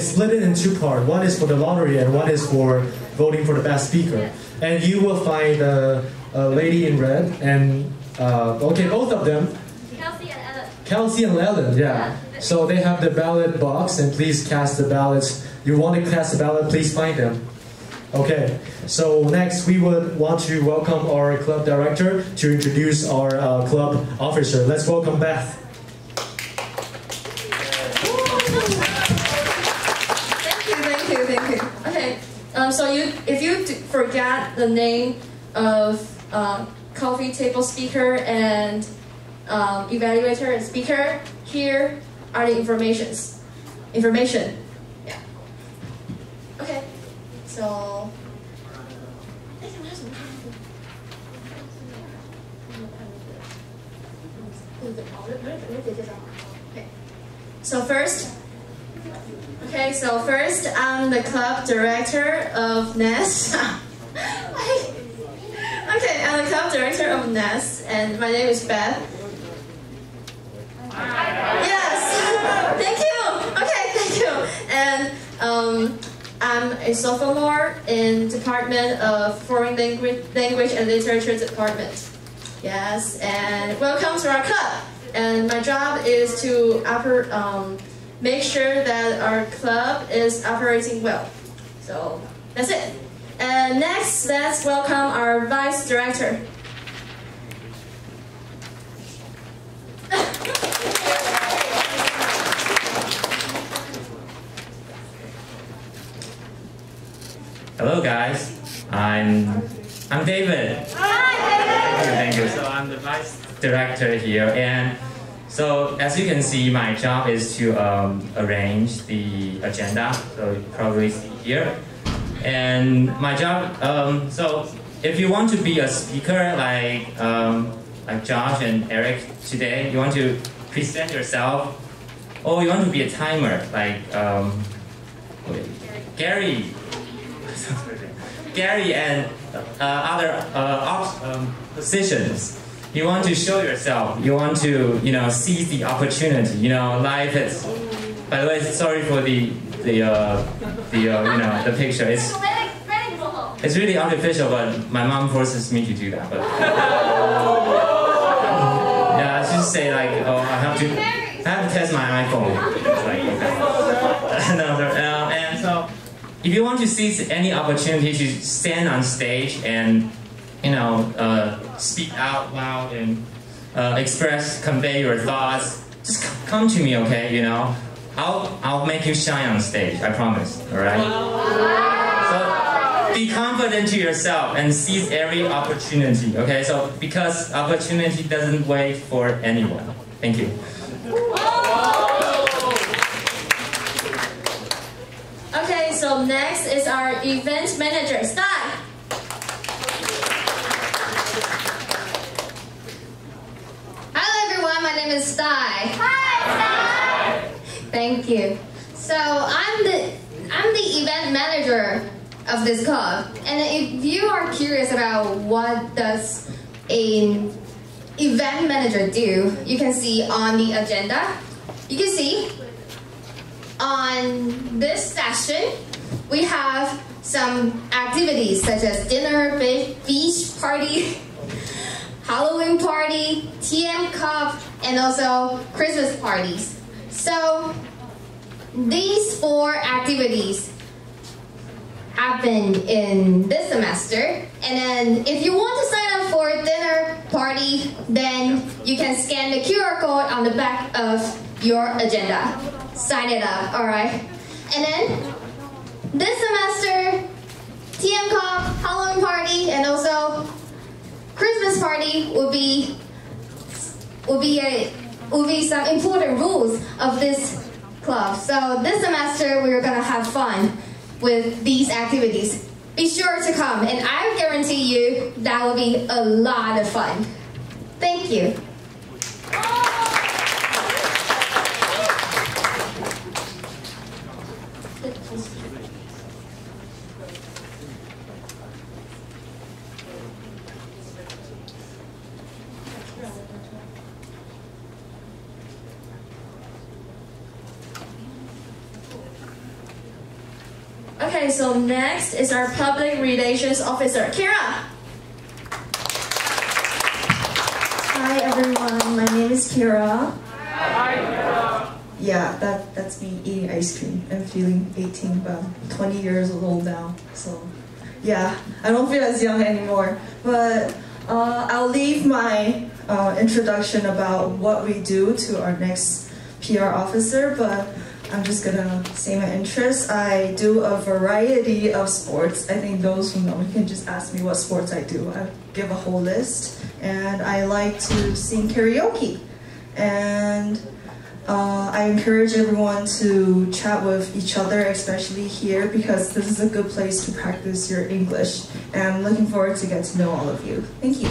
split it in two parts. One is for the lottery and one is for voting for the best speaker. And you will find a, a lady in red and uh, okay, both of them, Kelsey and Ellen. Kelsey and Ellen, yeah. So they have the ballot box and please cast the ballots. You want to cast the ballot, please find them. Okay, so next we would want to welcome our club director to introduce our uh, club officer. Let's welcome Beth. Um, so you, if you forget the name of uh, coffee table speaker and um, evaluator and speaker, here are the informations. Information. Yeah. Okay, so. Okay. So first, Okay, so first, I'm the club director of NES. okay, I'm the club director of NES, and my name is Beth. Yes, thank you. Okay, thank you. And um, I'm a sophomore in Department of Foreign Language, Language and Literature Department. Yes, and welcome to our club. And my job is to oper- um, make sure that our club is operating well. So that's it. And next, let's welcome our vice director. Hello, guys. I'm I'm David. Thank you, thank you. So I'm the vice director here, and so as you can see, my job is to um, arrange the agenda. So you probably see here, and my job. Um, so if you want to be a speaker like um, like Josh and Eric today, you want to present yourself, or you want to be a timer like um, Gary. Gary and uh, other uh, um, positions. You want to show yourself. You want to, you know, seize the opportunity. You know, life is. By the way, sorry for the the uh, the uh, you know the picture. It's it's really artificial, but my mom forces me to do that. But yeah, I just say like, oh, I have to I have to test my iPhone. It's like okay. no, uh, and so if you want to seize any opportunity to stand on stage and you know uh, speak out loud and uh, express, convey your thoughts, just come to me, okay? You know, I'll I'll make you shine on stage. I promise. All right. So be confident to yourself and seize every opportunity. Okay. So because opportunity doesn't wait for anyone. Thank you. Okay, so next is our event manager, Sty. Hello everyone, my name is Sty. Hi, Sty. Thank you. So I'm the I'm the event manager of this club. And if you are curious about what does an event manager do, you can see on the agenda. You can see on this session we have some activities such as dinner, beach party, Halloween party, TM Cup, and also Christmas parties. So these four activities happen in this semester. And then if you want to sign up for a dinner party, then you can scan the QR code on the back of your agenda. Sign it up, alright? And then this semester, TM Cup, Halloween party, and also Christmas party will be will be a will be some important rules of this club. So this semester we're gonna have fun with these activities. Be sure to come, and I guarantee you that will be a lot of fun. Thank you. Okay, so next is our public relations officer, Kira. Hi everyone, my name is Kira. Hi. Yeah, that, that's me eating ice cream. I'm feeling 18, but 20 years old now. So, yeah, I don't feel as young anymore. But uh, I'll leave my uh, introduction about what we do to our next PR officer, but I'm just gonna say my interests. I do a variety of sports. I think those who know me can just ask me what sports I do. I give a whole list. And I like to sing karaoke. And uh, I encourage everyone to chat with each other, especially here, because this is a good place to practice your English. And I'm looking forward to get to know all of you. Thank you.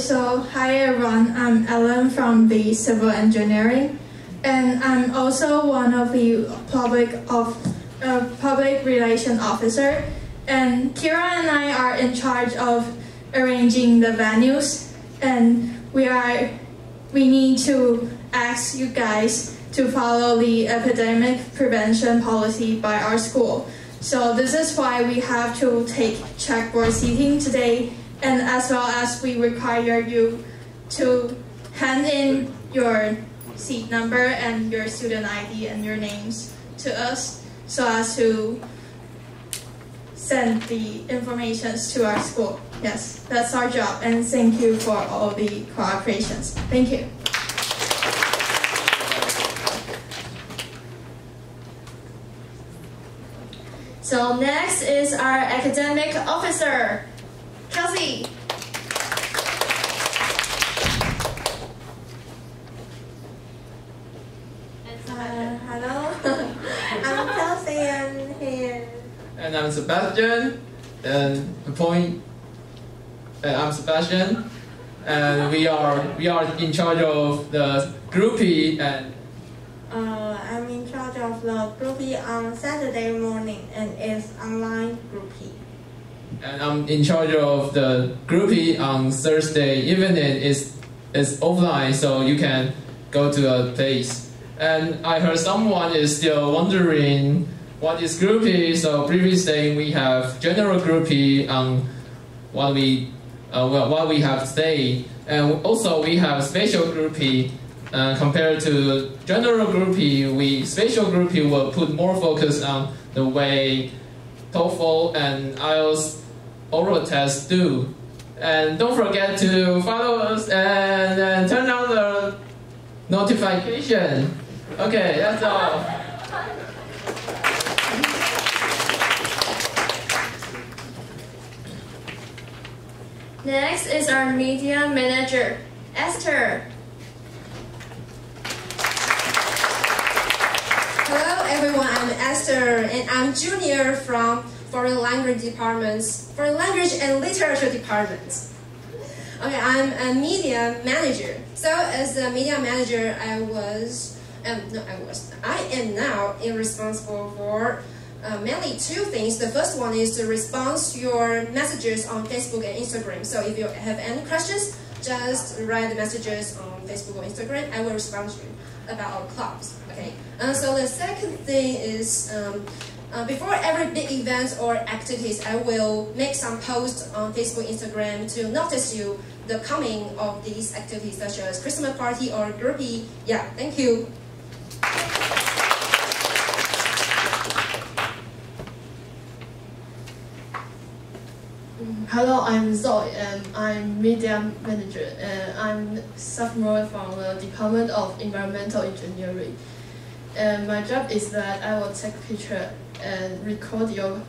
So hi everyone. I'm Ellen from the Civil Engineering, and I'm also one of the public of uh, public relation officer. And Kira and I are in charge of arranging the venues, and we are we need to ask you guys to follow the epidemic prevention policy by our school. So this is why we have to take checkboard seating today and as well as we require you to hand in your seat number and your student ID and your names to us so as to send the informations to our school. Yes, that's our job and thank you for all the cooperations. Thank you. So next is our academic officer, Kelsey. Uh, hello, I'm Kelsey and here. And I'm Sebastian. And the point, uh, I'm Sebastian, and we are we are in charge of the groupie and Uh, I'm in charge of the groupie on Saturday morning and it's online groupie. And I'm in charge of the groupie on Thursday evening. It's it's offline, so you can go to a place. And I heard someone is still wondering what is groupie. So previously we have general groupie on what we uh, what we have today, and also we have special groupie. Uh, compared to general groupie, we special groupie will put more focus on the way TOEFL and IELTS oral tests do. And don't forget to follow us and, and turn on the notification. Okay, that's all. Next is our media manager, Esther. Hello everyone, I'm Esther and I'm junior from Foreign Language Department's Foreign Language and Literature Department. Okay, I'm a media manager. So as a media manager, I was, um, no, I was, I am now responsible for uh, mainly two things. The first one is to respond to your messages on Facebook and Instagram. So if you have any questions, just write the messages on Facebook or Instagram. I will respond to you about our clubs. Okay. And so the second thing is um, uh, before every big event or activities, I will make some posts on Facebook, Instagram to notice you the coming of these activities such as Christmas party or groupie. Yeah, thank you. Hello, I'm Zoe, and I'm media manager, and I'm sophomore from the Department of Environmental Engineering. And my job is that I will take picture and record your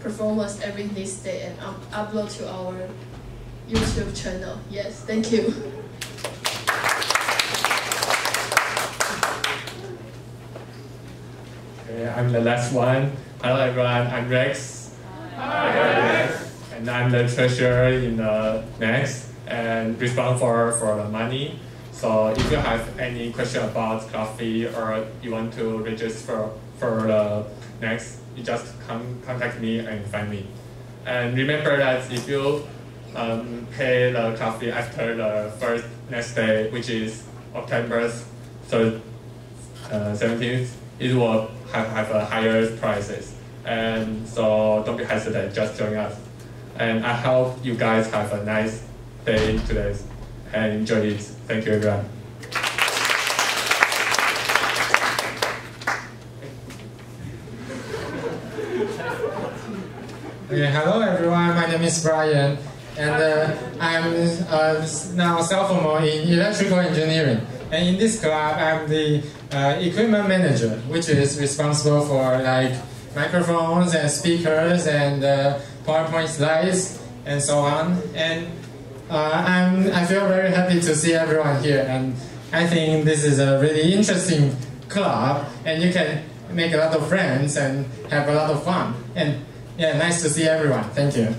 performance every next day and up- upload to our YouTube channel. Yes, thank you. Okay, I'm the last one. Hello everyone, I'm Rex. And I'm the treasurer in the NES and responsible for the money. So if you have any question about coffee or you want to register for the next, you just come contact me and find me. And remember that if you um, pay the coffee after the first next day, which is October uh, 17th, it will have, have a higher prices. And so don't be hesitant, just join us. And I hope you guys have a nice day today and enjoy it. Thank you everyone. Okay, hello everyone. My name is Brian, and uh, I'm uh, now sophomore in electrical engineering. And in this club, I'm the uh, equipment manager, which is responsible for like microphones and speakers and uh, PowerPoint slides and so on. And uh, I'm I feel very happy to see everyone here, and I think this is a really interesting club, and you can make a lot of friends and have a lot of fun. And yeah, nice to see everyone. Thank you.